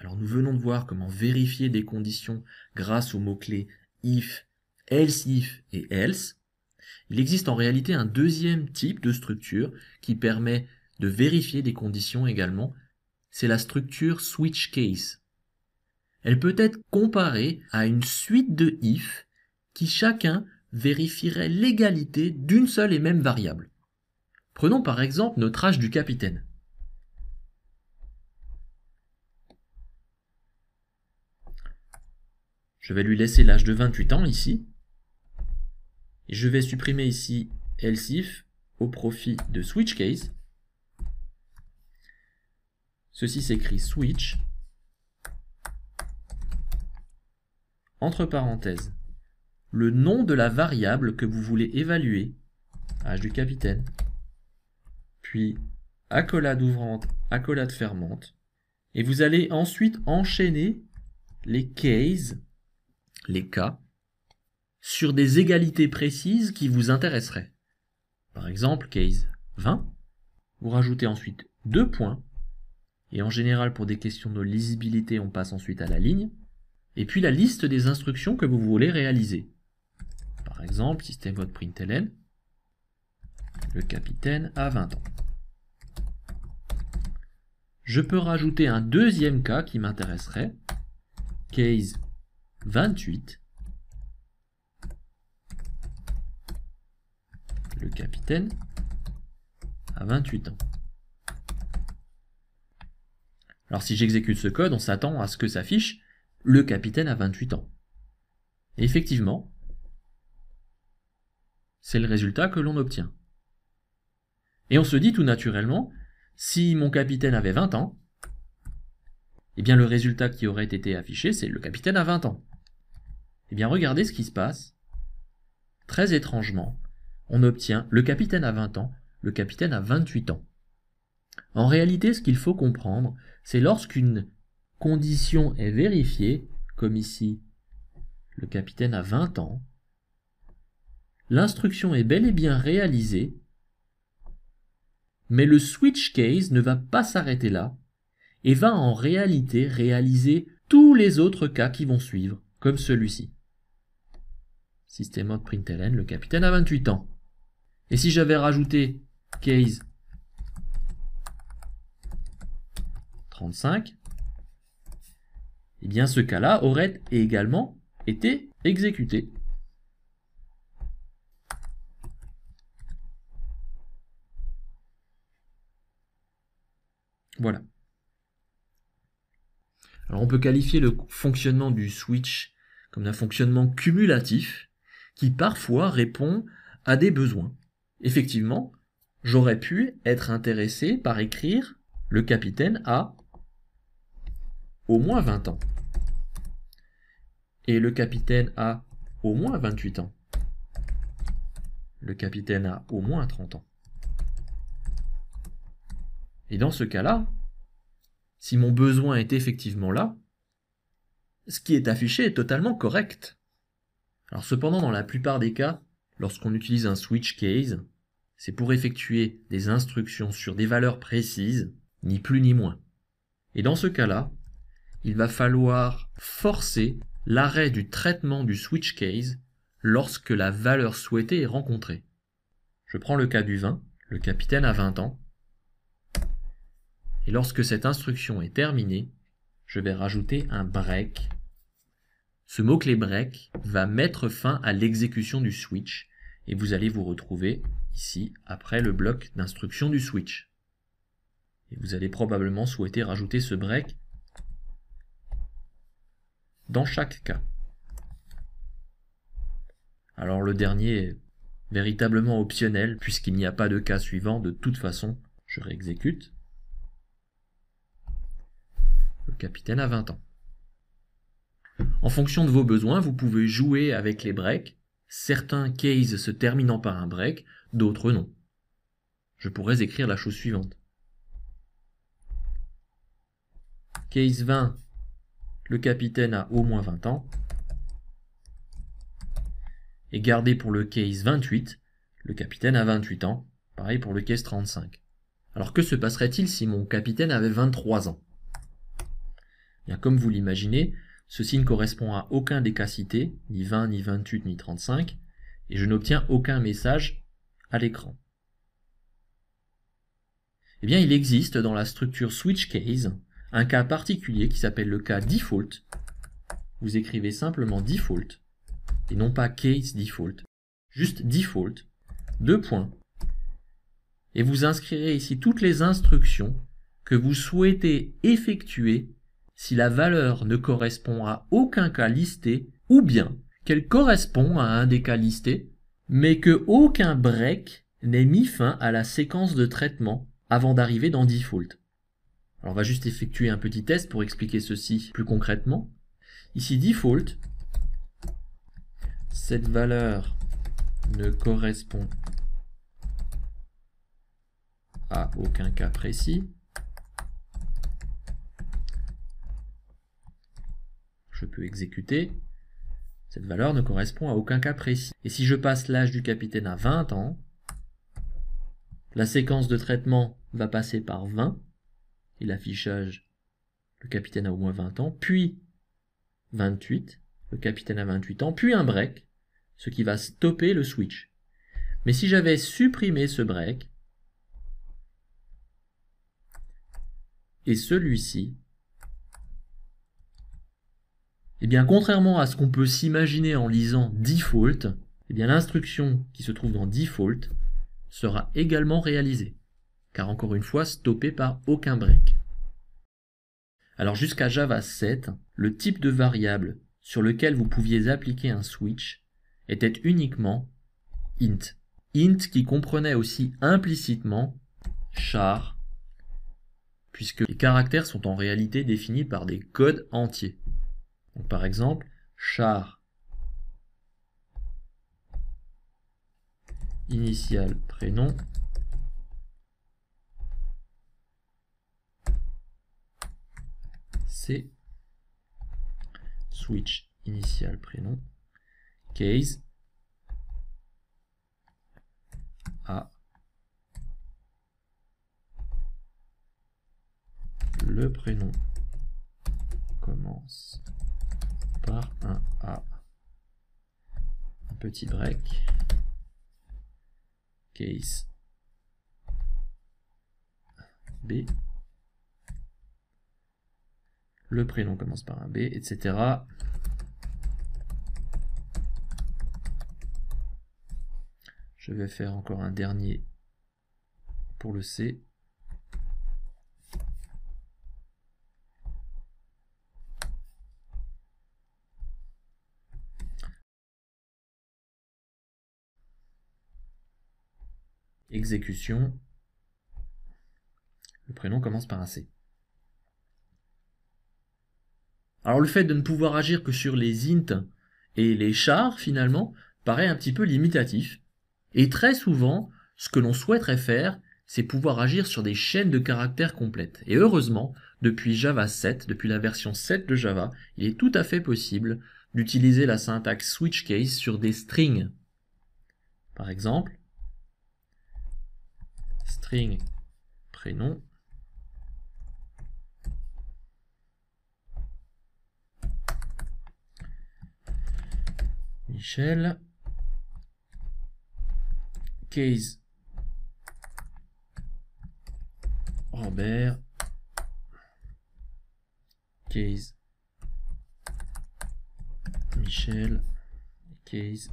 Alors nous venons de voir comment vérifier des conditions grâce aux mots-clés if, else if et else. Il existe en réalité un deuxième type de structure qui permet de vérifier des conditions également. C'est la structure switch case. Elle peut être comparée à une suite de if qui chacun vérifierait l'égalité d'une seule et même variable. Prenons par exemple notre âge du capitaine. Je vais lui laisser l'âge de 28 ans ici. Et je vais supprimer ici else if au profit de switch case. Ceci s'écrit switch entre parenthèses le nom de la variable que vous voulez évaluer, âge du capitaine, puis accolade ouvrante, accolade fermante, et vous allez ensuite enchaîner les cases, les cas, sur des égalités précises qui vous intéresseraient. Par exemple, case 20, vous rajoutez ensuite deux points, et en général pour des questions de lisibilité on passe ensuite à la ligne, et puis la liste des instructions que vous voulez réaliser. Par exemple, système.println, le capitaine a 20 ans. Je peux rajouter un deuxième cas qui m'intéresserait, case 28, le capitaine a 28 ans. Alors si j'exécute ce code, on s'attend à ce que s'affiche le capitaine a 28 ans. Effectivement, c'est le résultat que l'on obtient. Et on se dit tout naturellement, si mon capitaine avait 20 ans, eh bien le résultat qui aurait été affiché, c'est le capitaine a 20 ans. Eh bien regardez ce qui se passe. Très étrangement, on obtient le capitaine a 20 ans, le capitaine a 28 ans. En réalité, ce qu'il faut comprendre, c'est lorsqu'une condition est vérifiée, comme ici, le capitaine a 20 ans, l'instruction est bel et bien réalisée, mais le switch case ne va pas s'arrêter là et va en réalité réaliser tous les autres cas qui vont suivre, comme celui-ci. System.println, le capitaine a 28 ans. Et si j'avais rajouté case 35, eh bien ce cas-là aurait également été exécuté. Voilà. Alors on peut qualifier le fonctionnement du switch comme un fonctionnement cumulatif qui parfois répond à des besoins. Effectivement, j'aurais pu être intéressé par écrire le capitaine a au moins 20 ans. Et le capitaine a au moins 28 ans. Le capitaine a au moins 30 ans. Et dans ce cas-là, si mon besoin est effectivement là, ce qui est affiché est totalement correct. Alors cependant, dans la plupart des cas, lorsqu'on utilise un switch case, c'est pour effectuer des instructions sur des valeurs précises, ni plus ni moins. Et dans ce cas-là, il va falloir forcer l'arrêt du traitement du switch case lorsque la valeur souhaitée est rencontrée. Je prends le cas du vin, le capitaine a 20 ans, et lorsque cette instruction est terminée, je vais rajouter un break. Ce mot-clé break va mettre fin à l'exécution du switch et vous allez vous retrouver ici après le bloc d'instruction du switch. Et vous allez probablement souhaiter rajouter ce break dans chaque cas. Alors le dernier est véritablement optionnel puisqu'il n'y a pas de cas suivant, de toute façon je réexécute le capitaine a 20 ans. En fonction de vos besoins, vous pouvez jouer avec les breaks, certains cases se terminant par un break, d'autres non. Je pourrais écrire la chose suivante. Case 20, le capitaine a au moins 20 ans. Et garder pour le case 28, le capitaine a 28 ans. Pareil pour le case 35. Alors que se passerait-il si mon capitaine avait 23 ans? Bien, comme vous l'imaginez, ceci ne correspond à aucun des cas cités, ni 20, ni 28, ni 35, et je n'obtiens aucun message à l'écran. Eh bien, il existe dans la structure switch case un cas particulier qui s'appelle le cas default. Vous écrivez simplement default et non pas case default, juste default, deux points. Et vous inscrirez ici toutes les instructions que vous souhaitez effectuer si la valeur ne correspond à aucun cas listé ou bien qu'elle correspond à un des cas listés, mais que aucun break n'ait mis fin à la séquence de traitement avant d'arriver dans default. Alors on va juste effectuer un petit test pour expliquer ceci plus concrètement. Ici default, cette valeur ne correspond à aucun cas précis. Je peux exécuter. Cette valeur ne correspond à aucun cas précis. Et si je passe l'âge du capitaine à 20 ans, la séquence de traitement va passer par 20, et l'affichage, le capitaine a au moins 20 ans, puis 28, le capitaine a 28 ans, puis un break, ce qui va stopper le switch. Mais si j'avais supprimé ce break, et celui-ci, eh bien, contrairement à ce qu'on peut s'imaginer en lisant default, eh l'instruction qui se trouve dans default sera également réalisée, car encore une fois stoppée par aucun break. Alors jusqu'à Java 7, le type de variable sur lequel vous pouviez appliquer un switch était uniquement int. int qui comprenait aussi implicitement char, puisque les caractères sont en réalité définis par des codes entiers. Par exemple, char initial prénom c'est switch initial prénom. Case a. Le prénom commence par un A un petit break case B. Le prénom commence par un B, etc. Je vais faire encore un dernier pour le C. exécution, le prénom commence par un C. Alors le fait de ne pouvoir agir que sur les int et les chars, finalement, paraît un petit peu limitatif. Et très souvent, ce que l'on souhaiterait faire, c'est pouvoir agir sur des chaînes de caractères complètes. Et heureusement, depuis Java 7, depuis la version 7 de Java, il est tout à fait possible d'utiliser la syntaxe switch case sur des strings. Par exemple, string prénom. Michel. Case. Robert. Case. Michel. Case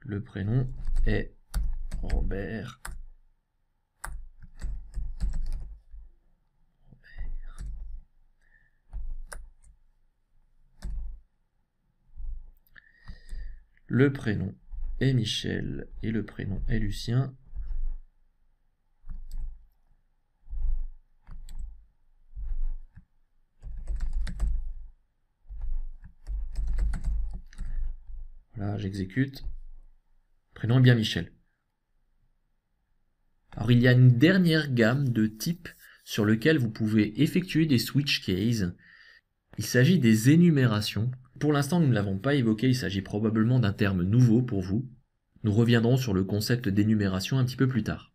Le prénom est Robert. Le prénom est Michel et le prénom est Lucien. J'exécute. Prénom bien Michel. Alors il y a une dernière gamme de types sur lequel vous pouvez effectuer des switch cases. Il s'agit des énumérations. Pour l'instant, nous ne l'avons pas évoqué, il s'agit probablement d'un terme nouveau pour vous. Nous reviendrons sur le concept d'énumération un petit peu plus tard.